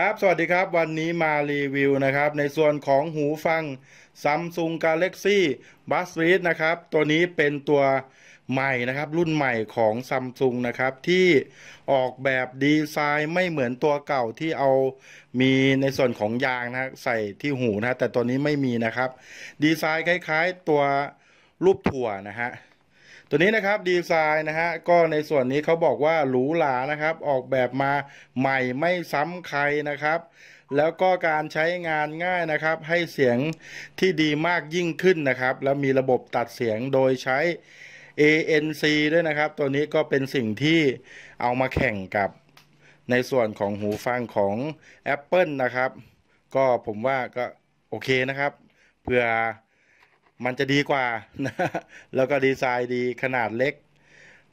ครับ สวัสดีครับ วันนี้มารีวิวนะครับ ในส่วนของหูฟัง Samsung Galaxy Buds Reed นะครับ ตัวนี้เป็นตัวใหม่นะครับ รุ่นใหม่ของ Samsung นะครับ ที่ออกแบบดีไซน์ไม่เหมือนตัวเก่าที่เอามีในส่วนของยางนะใส่ที่หูนะ แต่ตัวนี้ไม่มีนะครับ ดีไซน์คล้ายๆตัวรูปถั่วนะฮะ ตัวนี้นะครับดีไซน์นะฮะก็ในส่วนนี้เขาบอกว่าหรูหรานะครับ ออกแบบมาใหม่ไม่ซ้ำใครนะครับ แล้วก็การใช้งานง่ายนะครับ ให้เสียงที่ดีมากยิ่งขึ้นนะครับ แล้วมีระบบตัดเสียงโดยใช้ ANC ด้วยนะครับ ตัวนี้ก็เป็นสิ่งที่เอามาแข่งกับในส่วนของหูฟังของ Apple นะครับ ก็ผมว่าก็โอเคนะครับเพื่อ มันจะดีกว่านะแล้วก็ดีไซน์ดีขนาดเล็ก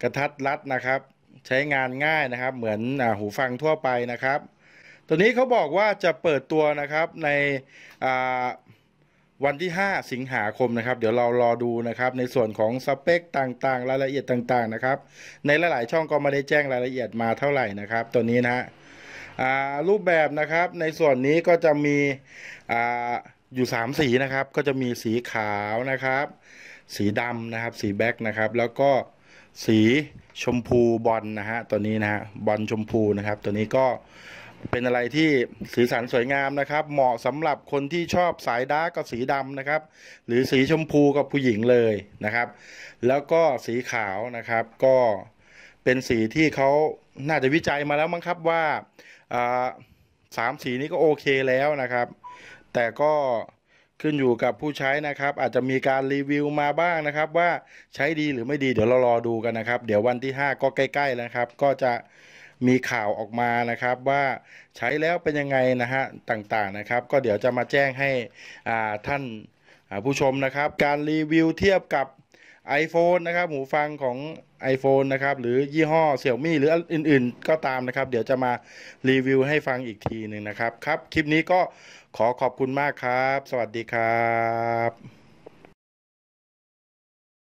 กระทัดรัดนะครับ ใช้งานง่ายนะครับ เหมือนอหูฟังทั่วไปนะครับ ตัวนี้เขาบอกว่าจะเปิดตัวนะครับในวันที่ 5 สิงหาคมนะครับ เดี๋ยวเรารอดูนะครับ ในส่วนของสเปคต่างๆ รายละเอียดต่างๆนะครับ ในหลายๆช่องก็ไม่ได้แจ้งรายละเอียดมาเท่าไหร่นะครับ ตัวนี้นะรูปแบบนะครับในส่วนนี้ก็จะมี อยู่สามสีนะครับ ก็จะมีสีขาวนะครับ สีดำนะครับ สี black นะครับ แล้วก็สีชมพูบอลนะฮะตัวนี้นะฮะบอลชมพูนะครับ ตัวนี้ก็เป็นอะไรที่สีสันสวยงามนะครับ เหมาะสำหรับคนที่ชอบสาย dark กับสีดำนะครับ หรือสีชมพูกับผู้หญิงเลยนะครับ แล้วก็สีขาวนะครับก็เป็นสีที่เขาน่าจะวิจัยมาแล้วมั้งครับว่าสามสีนี้ก็โอเคแล้วนะครับ แต่ก็ขึ้นอยู่กับผู้ใช้นะครับ อาจจะมีการรีวิวมาบ้างนะครับ ว่าใช้ดีหรือไม่ดีเดี๋ยวเรารอดูกันนะครับ เดี๋ยววันที่ 5 ก็ใกล้ๆแล้วครับ ก็จะมีข่าวออกมานะครับว่าใช้แล้วเป็นยังไงนะฮะต่างๆนะครับ ก็เดี๋ยวจะมาแจ้งให้ท่านผู้ชมนะครับ การรีวิวเทียบกับ iPhone นะครับหูฟังของ iPhone นะครับหรือยี่ห้อเสี่ยวมี่หรืออื่นๆ ก็ตามนะครับ เดี๋ยวจะมารีวิวให้ฟังอีกทีหนึ่งนะครับครับ คลิปนี้ก็ขอขอบคุณมากครับ สวัสดีครับ